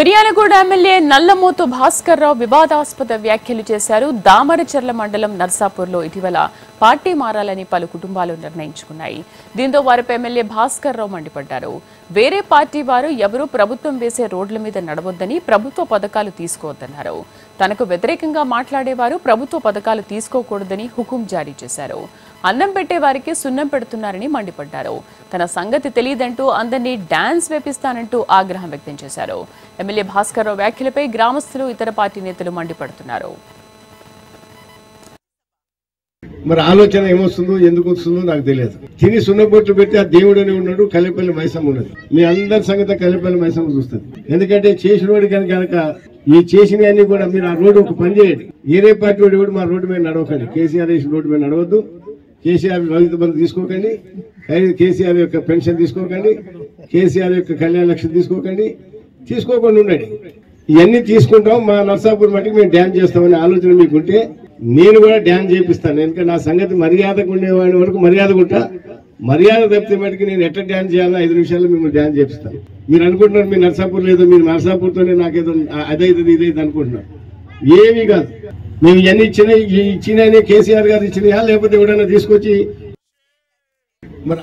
Miryalaguda MLA Nallamothu Bhaskar Rao వివాదాస్పద వ్యాఖ్యలు చేశారు. దామరచర్ల మండలం నర్సాపూర్లో ఇటీవల పార్టీ మారాలని పలు కుటుంబాలు నిర్ణయించుకున్నాయి. దీంతో వారిపై ఎమ్మెల్యే భాస్కర్ రావు మండిపడ్డారు. వేరే పార్టీ వారు ఎవరూ ప్రభుత్వం వేసే రోడ్ల మీద నడవద్దని ప్రభుత్వ పథకాలు తీసుకోవద్దన్నారు. తనకు వ్యతిరేకంగా మాట్లాడేవారు ప్రభుత్వ పథకాలు తీసుకోకూడదని హుకుం జారీ చేశారు. అన్నం పెట్టే వారికి సున్నం పెడుతున్నారని మండిపడ్డారు. తన సంగతి తెలియదంటూ అందరినీ డాన్స్ వేపిస్తానంటూ ఆగ్రహం వ్యక్తం చేశారు. ఎమ్మెల్యే భాస్కర్ రావు వ్యాఖ్యలపై గ్రామస్తులు ఇతర పార్టీ నేతలు మండిపడుతున్నారు. మరి ఆలోచన ఏమొస్తుందో ఎందుకు వస్తుందో నాకు తెలియదు. తిని సున్నబొట్లు పెట్టి ఆ దేవుడనే ఉన్నాడు కల్లిపల్లి మైసం ఉన్నది. మీ అందరి సంగతి కల్లిపల్లి మైసమ్మ చూస్తుంది. ఎందుకంటే చేసినోడు కనుక కనుక ఈ చేసినవన్నీ కూడా మీరు ఆ రోడ్డు ఒక పని చేయండి. ఏరే పార్టీ వాడు కూడా మా రోడ్డు మీద నడవకండి. కేసీఆర్ వేసిన రోడ్డు మీద నడవద్దు. కేసీఆర్ రైతు బంధు తీసుకోకండి. కేసీఆర్ యొక్క పెన్షన్ తీసుకోకండి. కేసీఆర్ యొక్క కళ్యాణ లక్ష్యం తీసుకోకండి. తీసుకోకుండా ఉండండి. ఇవన్నీ తీసుకుంటాం. మా నర్సాపూర్ మట్టికి మేము డ్యాన్స్ చేస్తామనే ఆలోచన మీకుంటే నేను కూడా డ్యాన్స్ చేపిస్తాను. ఎందుకంటే నా సంగతి మర్యాదకు ఉండేవాడి వరకు మర్యాద ఉంటా మర్యాద తప్పితే మటుకు నేను ఎట్లా డ్యాన్స్ చేయాలో ఐదు నిమిషాల్లో మిమ్మల్ని డ్యాన్స్ చేపిస్తాను. మీరు అనుకుంటున్నారు మీ నర్సాపూర్ లేదో మీరు నర్సాపూర్తోనే నాకేదో అదైతుంది ఇదైతే అనుకుంటున్నారు ఏమీ కాదు. మేము ఇవన్నీ ఇచ్చిన ఇచ్చినాయనే కేసీఆర్ గారు ఇచ్చినాయా లేకపోతే ఎవడన్నా తీసుకొచ్చి మరి